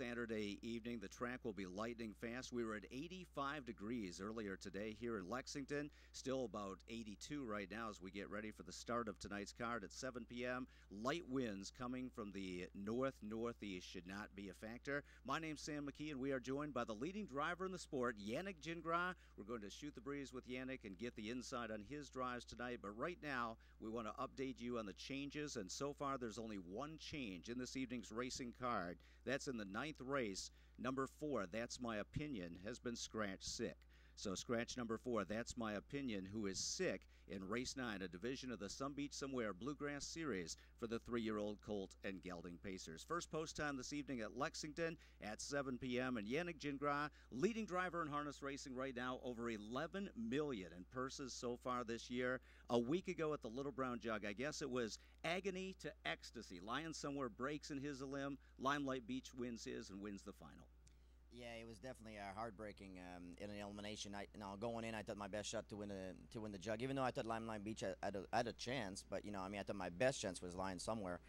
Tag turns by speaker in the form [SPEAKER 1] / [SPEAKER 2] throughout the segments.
[SPEAKER 1] Saturday evening. The track will be lightning fast. We were at 85 degrees earlier today here in Lexington. Still about 82 right now as we get ready for the start of tonight's card at 7 p.m. Light winds coming from the north northeast should not be a factor. My name's Sam McKee, and we are joined by the leading driver in the sport, Yannick Gingras. We're going to shoot the breeze with Yannick and get the inside on his drives tonight. But right now, we want to update you on the changes. And so far, there's only one change in this evening's racing card. That's in the ninth race. Number four, that's my opinion, has been scratched sick. So scratch number four, that's my opinion, who is sick in race nine, a division of the Some Beach Somewhere Bluegrass Series for the three-year-old Colt and Gelding Pacers. First post time this evening at Lexington at 7 p.m. And Yannick Gingras, leading driver in harness racing right now, over 11 million in purses so far this year. A week ago at the Little Brown Jug, I guess it was agony to ecstasy. Lion Somewhere breaks in his limb. Limelight Beach wins his and wins the final.
[SPEAKER 2] Yeah, it was definitely uh, heartbreaking um, in an elimination. I, you know, going in, I thought my best shot to win the to win the jug. Even though I thought Limelight Beach had, had, a, had a chance, but you know, I mean, I thought my best chance was lying somewhere.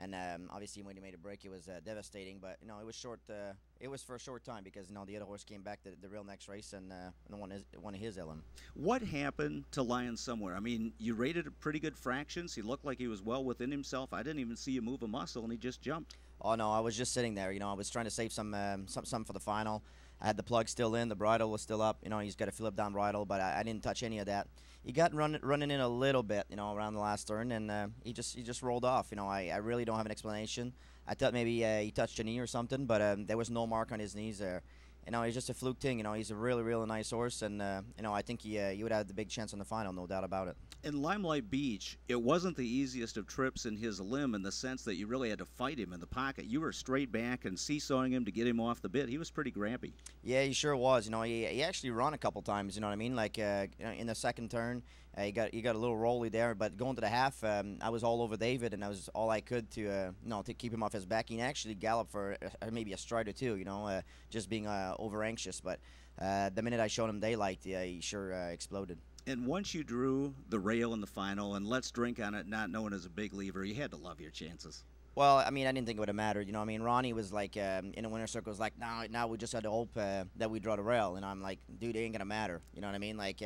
[SPEAKER 2] And um, obviously, when he made a break, it was uh, devastating. But you know, it was short. Uh, it was for a short time because you know the other horse came back the, the real next race and, uh, and won his won his LM.
[SPEAKER 1] What happened to Lion somewhere? I mean, you rated a pretty good fractions. He looked like he was well within himself. I didn't even see you move a muscle, and he just jumped.
[SPEAKER 2] Oh no, I was just sitting there. You know, I was trying to save some um, some some for the final. I had the plug still in, the bridle was still up. You know, he's got a Philip down bridle, but I, I, didn't touch any of that. He got running running in a little bit, you know, around the last turn, and uh, he just he just rolled off. You know, I, I really don't have an explanation. I thought maybe uh, he touched a knee or something, but um, there was no mark on his knees there. You know, he's just a fluke thing. You know, he's a really, really nice horse, and uh, you know, I think he uh, he would have the big chance on the final, no doubt about it
[SPEAKER 1] in Limelight Beach, it wasn't the easiest of trips in his limb in the sense that you really had to fight him in the pocket. You were straight back and seesawing him to get him off the bit. He was pretty grampy.
[SPEAKER 2] Yeah, he sure was. You know, he, he actually run a couple times. You know what I mean? Like uh, in the second turn, uh, he got he got a little rolly there. But going to the half, um, I was all over David, and I was all I could to uh, you know to keep him off his back. He actually galloped for uh, maybe a stride or two. You know, uh, just being uh, over anxious. But the minute I showed him daylight, yeah, he sure exploded.
[SPEAKER 1] And once you drew the rail in the final, and let's drink on it, not knowing as a big lever, you had to love your chances.
[SPEAKER 2] Well, I mean, I didn't think it would have mattered. You know, I mean, Ronnie was like um, in the winner circle was like, now, now we just had to hope uh, that we draw the rail, and I'm like, dude, it ain't gonna matter. You know what I mean? Like,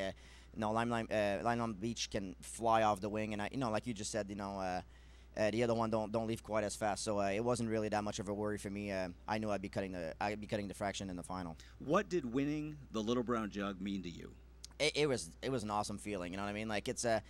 [SPEAKER 2] uh, no, Lime Lime, uh, Lime Beach can fly off the wing, and I, you know, like you just said, you know. Uh, uh, the other one don't don't leave quite as fast, so uh, it wasn't really that much of a worry for me. Uh, I knew I'd be cutting the I'd be cutting the fraction in the final.
[SPEAKER 1] What did winning the Little Brown Jug mean to you?
[SPEAKER 2] it, it, was it was an awesome feeling. You know what I mean? Like it's a. Uh,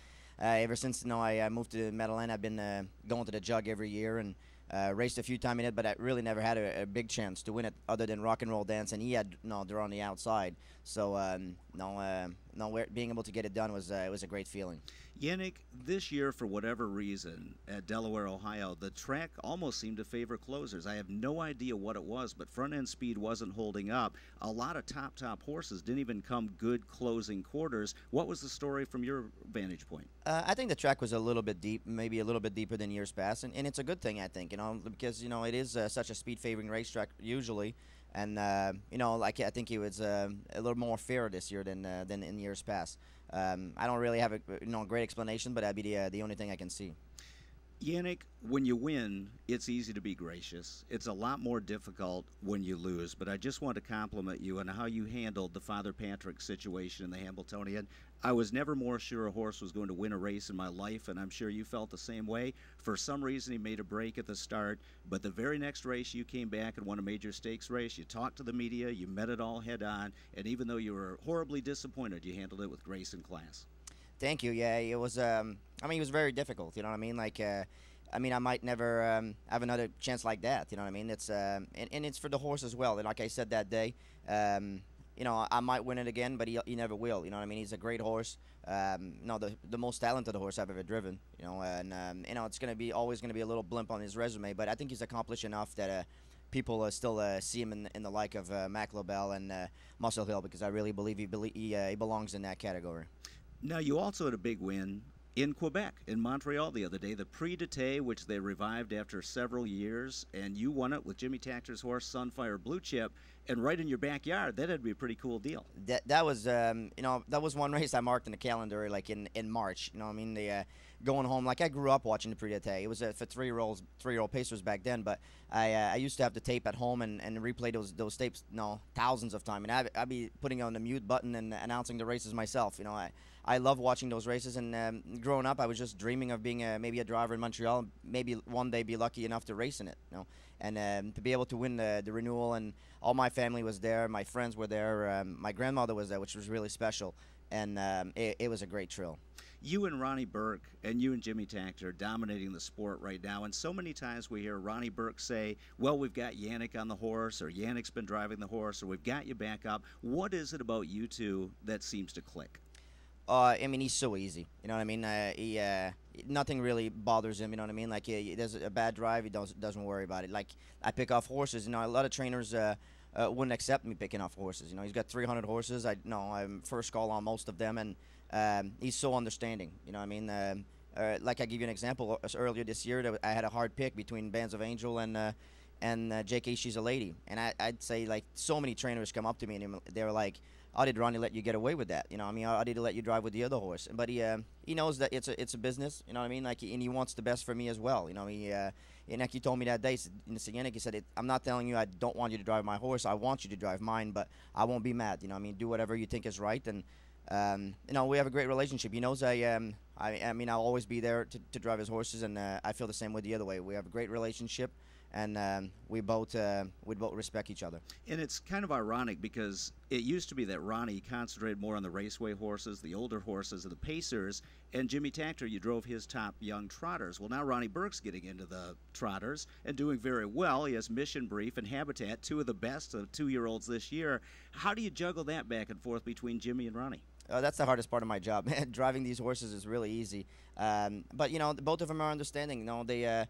[SPEAKER 2] uh, ever since you know I, I moved to Meadowlands, I've been uh, going to the jug every year and uh, raced a few times in it, but I really never had a, a, big chance to win it other than rock and roll dance, and he had no, they're on the outside. So um, no, uh, no, being able to get it done was uh, it was a great feeling.
[SPEAKER 1] Yannick, this year, for whatever reason, at Delaware, Ohio, the track almost seemed to favor closers. I have no idea what it was, but front end speed wasn't holding up. A lot of top, top horses didn't even come good closing quarters. What was the story from your vantage point?
[SPEAKER 2] Uh, I think the track was a little bit deep, maybe a little bit deeper than years past, and, and it's a good thing, I think, you know, because, you know, it is uh, such a speed favoring racetrack usually and uh, you know, like I think he was uh, a little more fair this year than uh, than in years past. Um, I don't really have a you know great explanation, but that'd be the uh, the only thing I can see.
[SPEAKER 1] Yannick, when you win, it's easy to be gracious. It's a lot more difficult when you lose. But I just want to compliment you on how you handled the Father Patrick situation in the Hambletonian. I was never more sure a horse was going to win a race in my life, and I'm sure you felt the same way. For some reason, he made a break at the start, but the very next race, you came back and won a major stakes race. You talked to the media, you met it all head on, and even though you were horribly disappointed, you handled it with grace and class.
[SPEAKER 2] Thank you. Yeah, it was. Um, I mean, it was very difficult. You know what I mean? Like, uh, I mean, I might never um, have another chance like that. You know what I mean? It's um, and, and it's for the horse as well. And like I said that day, um, you know, I might win it again, but he, he never will. You know what I mean? He's a great horse. Um, you know, the the most talented horse I've ever driven. You know, and um, you know, it's gonna be always gonna be a little blimp on his resume, but I think he's accomplished enough that. Uh, people uh, still uh, see him in, in the like of uh, Mack Lobell and uh, Muscle Hill because I really believe he, be- he, uh, he belongs in that category.
[SPEAKER 1] Now, you also had a big win in Quebec, in Montreal the other day, the Prix de d'Été, which they revived after several years, and you won it with Jimmy Takter's horse, Sunfire Blue Chip, and right in your backyard. That'd be a pretty cool deal.
[SPEAKER 2] That that was, um, you know, that was one race I marked in the calendar, like in, in March. You know, I mean, the uh, going home. Like I grew up watching the Prix de d'Été. It was uh, for three year olds, three year old pacers back then. But I uh, I used to have the tape at home and, and replay those those tapes, you know, thousands of times. And I'd, I'd be putting on the mute button and announcing the races myself. You know, I I love watching those races. And um, growing up, I was just dreaming of being a, maybe a driver in Montreal. Maybe one day be lucky enough to race in it. You know, and um, to be able to win the the renewal and all my family was there, my friends were there, um, my grandmother was there, which was really special. And um, it, it was a great thrill
[SPEAKER 1] you and Ronnie Burke and you and Jimmy Takter are dominating the sport right now. And so many times we hear Ronnie Burke say, well, we've got Yannick on the horse, or Yannick's been driving the horse, or we've got you back up. What is it about you two that seems to click?
[SPEAKER 2] Uh, I mean, he's so easy. You know what I mean? Uh, he, uh, nothing really bothers him. You know what I mean? Like, he, he does a bad drive, he doesn't doesn't worry about it. Like, I pick off horses. You know, a lot of trainers uh, uh, wouldn't accept me picking off horses. You know, he's got 300 horses. I know I'm first call on most of them, and um, he's so understanding. You know, what I mean, um, uh, like I give you an example. Earlier this year, I had a hard pick between Bands of Angel and and uh, JK. She's a lady, and I, would say like so many trainers come up to me and they were like, "How did Ronnie let you get away with that?" You know, I mean, how did he let you drive with the other horse? But he uh, he knows that it's a it's a business. You know what I mean? Like, and he wants the best for me as well. You know, he. Uh, and like told me that day in the he said, "I'm not telling you I don't want you to drive my horse. I want you to drive mine, but I won't be mad. You know, I mean, do whatever you think is right, and um, you know, we have a great relationship. He knows I um, I, I mean, I'll always be there to, to drive his horses, and uh, I feel the same way the other way. We have a great relationship, and um, we both uh, we both respect each other.
[SPEAKER 1] And it's kind of ironic because it used to be that Ronnie concentrated more on the raceway horses, the older horses, and the pacers, and Jimmy Takter, you drove his top young trotters. Well, now Ronnie Burke's getting into the trotters and doing very well. He has Mission Brief and Habitat, two of the best of two-year-olds this year. How do you juggle that back and forth between Jimmy and Ronnie?
[SPEAKER 2] Uh, that's the hardest part of my job. Driving these horses is really easy. Um, but you know, both of them are understanding. You know, they. Uh,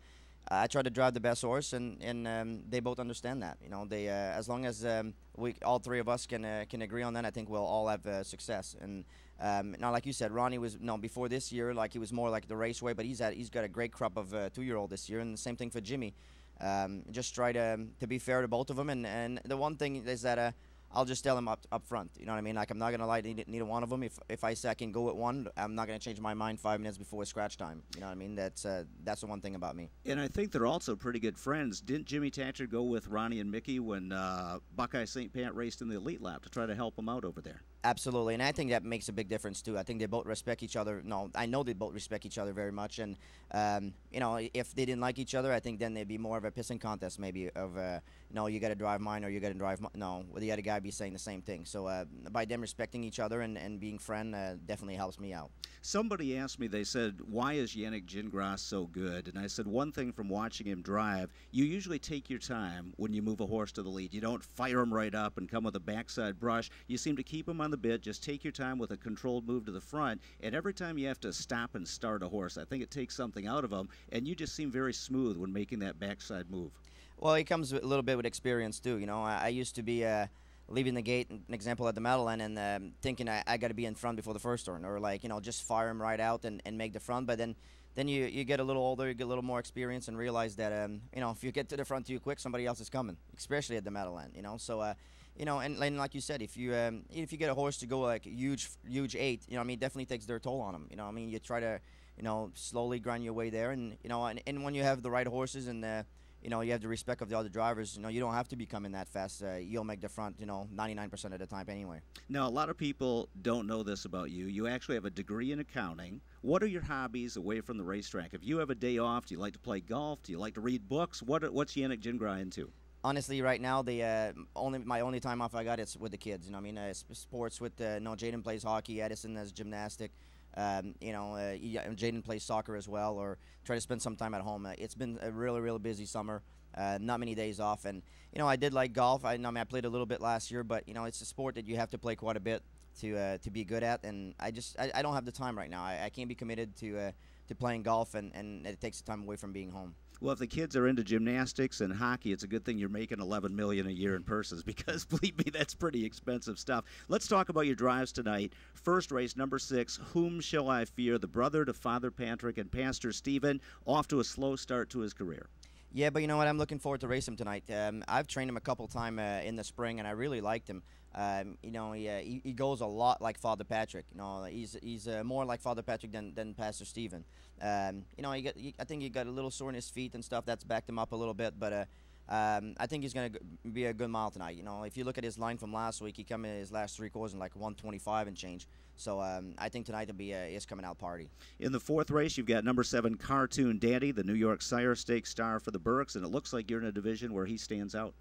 [SPEAKER 2] I try to drive the best horse, and and um, they both understand that. You know, they uh, as long as um, we all three of us can uh, can agree on that, I think we'll all have uh, success. And um, now, like you said, Ronnie was no before this year, like he was more like the raceway, but he's at he's got a great crop of uh, two year old this year, and the same thing for Jimmy. Um, just try to to be fair to both of them, and and the one thing is that uh, I'll just tell him up up front. You know what I mean? Like I'm not gonna lie to neither one of them. If if I say I can go at one, I'm not gonna change my mind five minutes before scratch time. You know what I mean? That's uh, that's the one thing about me.
[SPEAKER 1] And I think they're also pretty good friends. Didn't Jimmy Takter go with Ronnie and Mickey when uh, Buck I St Pat raced in the Elitlopp to try to help him out over there?
[SPEAKER 2] Absolutely, and I think that makes a big difference too. I think they both respect each other. No, I know they both respect each other very much, and um, you know, if they didn't like each other, I think then there'd be more of a pissing contest, maybe of uh, no, you got to drive mine or you got to drive no, the other guy be saying the same thing. So uh, by them respecting each other and, and being friend, uh, definitely helps me out.
[SPEAKER 1] Somebody asked me, they said, why is Yannick Gingras so good? And I said, one thing from watching him drive, you usually take your time when you move a horse to the lead. You don't fire him right up and come with a backside brush. You seem to keep him on the bit, just take your time with a controlled move to the front. And every time you have to stop and start a horse, I think it takes something out of them. And you just seem very smooth when making that backside move.
[SPEAKER 2] Well, he comes a little bit with experience too. You know, I, I used to be. Uh, leaving the gate, an example at the Meadowlands, and um, thinking I, I got to be in front before the first turn, or like you know just fire him right out and, and make the front. But then then you, you get a little older, you get a little more experience, and realize that um, you know if you get to the front too quick, somebody else is coming, especially at the Meadowlands. You know, so. Uh, you know, and, and, like you said, if you um, if you get a horse to go like huge huge eight, you know, I mean, definitely takes their toll on them. You know, I mean, you try to, you know, slowly grind your way there, and you know, and, and when you have the right horses and the you know, you have the respect of the other drivers. You know, you don't have to be coming that fast. Uh, you'll make the front, you know, 99% of the time anyway.
[SPEAKER 1] Now, a lot of people don't know this about you. You actually have a degree in accounting. What are your hobbies away from the racetrack? If you have a day off, do you like to play golf? Do you like to read books? What what's Yannick Gingras into?
[SPEAKER 2] Honestly, right now the uh, only my only time off I got is with the kids. You know, I mean, uh, sports with uh, no Jaden plays hockey, Edison does gymnastic. Um, you know, uh, Jaden plays soccer as well, or try to spend some time at home. Uh, it's been a really, really busy summer. Uh, not many days off, and you know, I did like golf. I, I mean, I played a little bit last year, but you know, it's a sport that you have to play quite a bit to uh, to be good at, and I just I, I, don't have the time right now. I, I can't be committed to uh, to playing golf, and, and it takes the time away from being home.
[SPEAKER 1] Well, if the kids are into gymnastics and hockey, it's a good thing you're making 11 million a year in purses because believe me, that's pretty expensive stuff. Let's talk about your drives tonight. First race, number six. Whom shall I fear? The brother to Father Patrick and Pastor Stephen, off to a slow start to his career.
[SPEAKER 2] Yeah, but you know what? I'm looking forward to race him tonight. Um, I've trained him a couple time uh, in the spring, and I really liked him. Um, you know, he, uh, he, he goes a lot like Father Patrick. You know, he's he's uh, more like Father Patrick than, than Pastor Stephen. Um, you know, he got, he, I think he got a little sore in his feet and stuff. That's backed him up a little bit, but. Um, I think he's going to be a good mile tonight. You know, if you look at his line from last week, he come in his last three quarters in like 125 and change. So um, I think tonight will be a his coming out party.
[SPEAKER 1] In the fourth race, you've got number seven Cartoon Daddy, the New York Sire Stakes star for the Burkes, and it looks like you're in a division where he stands out.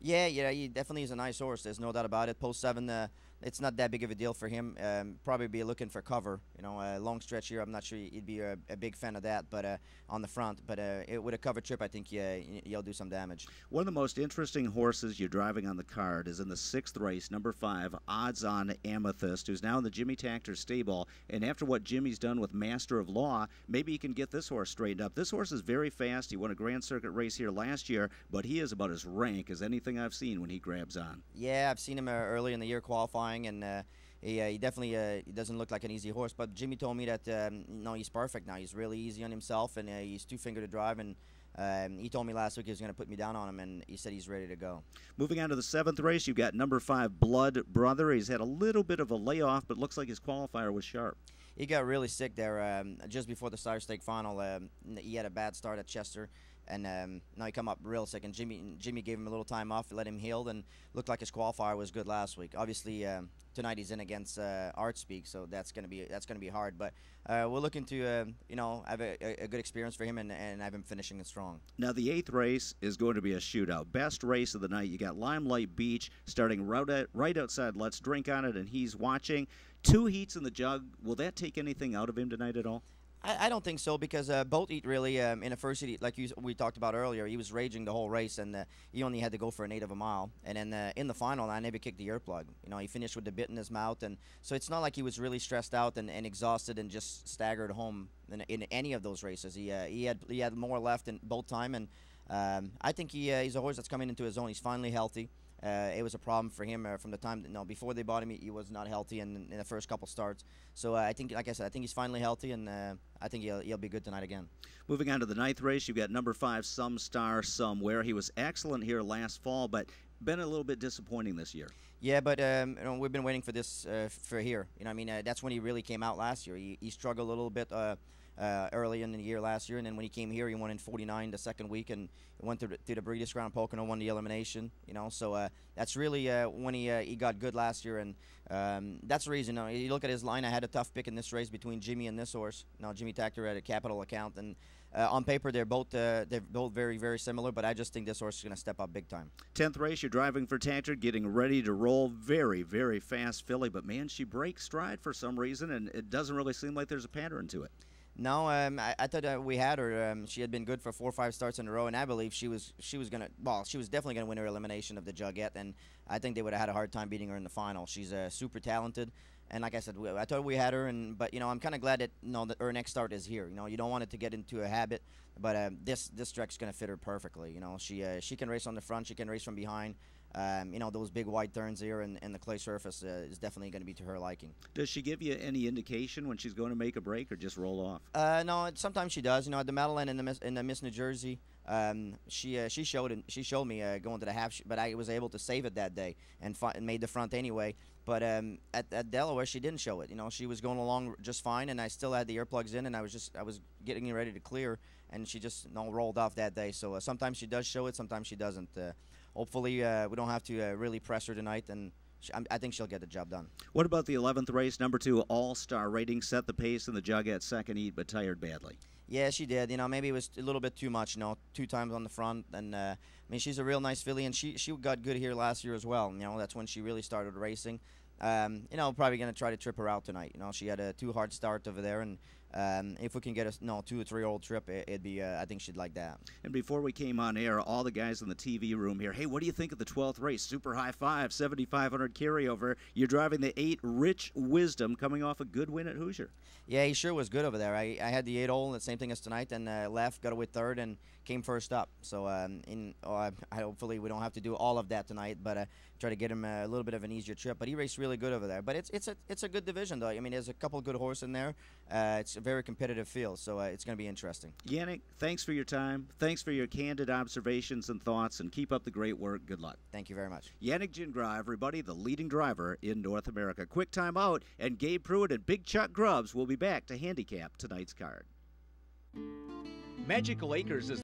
[SPEAKER 2] Yeah, yeah, he definitely is a nice horse. There's no doubt about it. Post seven, uh, it's not that big of a deal for him. Um, probably be looking for cover. You know, a long stretch here. I'm not sure he'd be a, a big fan of that, but uh, on the front. But uh, it, with a cover trip, I think yeah, you'll do some damage.
[SPEAKER 1] One of the most interesting horses you're driving on the card is in the sixth race, number five, Odds On Amethyst, who's now in the Jimmy Takter stable. And after what Jimmy's done with Master of Law, maybe he can get this horse straightened up. This horse is very fast. He won a Grand Circuit race here last year, but he is about as rank as anything I've seen when he grabs on.
[SPEAKER 2] Yeah, I've seen him uh, early in the year qualifying, and uh, he, uh, he definitely uh, he doesn't look like an easy horse. But Jimmy told me that um, no, he's perfect now. He's really easy on himself, and uh, he's two finger to drive. And um, he told me last week he was going to put me down on him, and he said he's ready to go.
[SPEAKER 1] Moving on to the seventh race, you've got number five Blood Brother. He's had a little bit of a layoff, but looks like his qualifier was sharp.
[SPEAKER 2] He got really sick there um, just before the Sire Stake final. Um, he had a bad start at Chester and um, now he come up real sick. And Jimmy Jimmy gave him a little time off, let him heal, and looked like his qualifier was good last week. Obviously, um, tonight he's in against uh, Artspeak, so that's gonna be that's gonna be hard. But uh, we're looking to uh, you know have a, a, good experience for him and, and have him finishing it strong.
[SPEAKER 1] Now the eighth race is going to be a shootout. Best race of the night. You got Limelight Beach starting right, at, right outside. Let's drink on it, and he's watching. Two heats in the jug. Will that take anything out of him tonight at all?
[SPEAKER 2] I, I don't think so because uh, Bolt Eat really um, in the first heat, like you, we talked about earlier, he was raging the whole race and uh, he only had to go for an eighth of a mile. And then uh, in the final, I never kicked the earplug. You know, he finished with the bit in his mouth, and so it's not like he was really stressed out and, and exhausted and just staggered home in, in any of those races. He uh, he had he had more left in both time, and um, I think he uh, he's a horse that's coming into his own. He's finally healthy. Uh, it was a problem for him uh, from the time that, no before they bought him he, he was not healthy in, in the first couple starts so uh, I think like I said I think he's finally healthy and uh, I think he'll, he'll be good tonight again.
[SPEAKER 1] Moving on to the ninth race you've got number five some star somewhere he was excellent here last fall but been a little bit disappointing this year.
[SPEAKER 2] Yeah, but um, you know, we've been waiting for this uh, for here. You know, I mean, uh, that's when he really came out last year. He, he struggled a little bit uh, uh, early in the year last year, and then when he came here, he won in 49 the second week, and went through the, through the Breeders' Crown. Pocono won the elimination. You know, so uh, that's really uh, when he uh, he got good last year, and um, that's the reason. You, know, you look at his line. I had a tough pick in this race between Jimmy and this horse. Now Jimmy Takter had a capital account, and uh, on paper they're both uh, they're both very very similar, but I just think this horse is going to step up big time.
[SPEAKER 1] Tenth race, you're driving for Takter, getting ready to roll. Very very fast filly, but man, she breaks stride for some reason, and it doesn't really seem like there's a pattern to it.
[SPEAKER 2] No, um, I, I, thought we had her. Um, she had been good for four or five starts in a row, and I believe she was she was gonna. Well, she was definitely gonna win her elimination of the Jugette, and I think they would have had a hard time beating her in the final. She's uh, super talented, and like I said, we, I thought we had her, and but you know I'm kind of glad that you know that her next start is here. You know, you don't want it to get into a habit, but um, this this track's gonna fit her perfectly. You know, she uh, she can race on the front, she can race from behind um, you know, those big wide turns here and, and the clay surface uh, is definitely going to be to her liking.
[SPEAKER 1] Does she give you any indication when she's going to make a break or just roll off?
[SPEAKER 2] Uh, no, sometimes she does. You know, at the Meadowlands in the Miss, in the Miss New Jersey, um, she uh, she showed she showed me uh, going to the half, but I was able to save it that day and, fi- and made the front anyway. But um, at, at Delaware, she didn't show it. You know, she was going along just fine, and I still had the earplugs in, and I was just I was getting ready to clear, and she just you know, rolled off that day. So uh, sometimes she does show it, sometimes she doesn't. Hopefully uh, we don't have to uh, really press her tonight and I think she'll get the job done.
[SPEAKER 1] What about the 11th race? Number two, All Star rating, set the pace in the jug at second heat, but tired badly.
[SPEAKER 2] Yeah, she did. You know, maybe it was a little bit too much. You know, two times on the front, and uh, I mean, she's a real nice filly, and she she got good here last year as well. You know, that's when she really started racing. Um, you know, probably going to try to trip her out tonight. You know, she had a too hard start over there, and um, if we can get a no two or three old trip, it, would be. Uh, I think she'd like that.
[SPEAKER 1] And before we came on air, all the guys in the TV room here. Hey, what do you think of the 12th race? Super high five, 7,500 carryover. You're driving the eight. Rich Wisdom coming off a good win at Hoosier.
[SPEAKER 2] Yeah, he sure was good over there. I, I had the eight hole, the same thing as tonight, and uh, left, got away third, and came first up. So um, in I, I hopefully we don't have to do all of that tonight, but uh, try to get him a little bit of an easier trip. But he raced really good over there. But it's it's a it's a good division though. I mean, there's a couple good horses in there. Uh, it's a very competitive field, so uh, it's going to be interesting.
[SPEAKER 1] Yannick, thanks for your time. Thanks for your candid observations and thoughts, and keep up the great work. Good luck.
[SPEAKER 2] Thank you very much.
[SPEAKER 1] Yannick Gingras, everybody, the leading driver in North America. Quick time out, and Gabe Prewitt and Big Chuck Grubbs will be back to handicap tonight's card.
[SPEAKER 3] Magical Acres is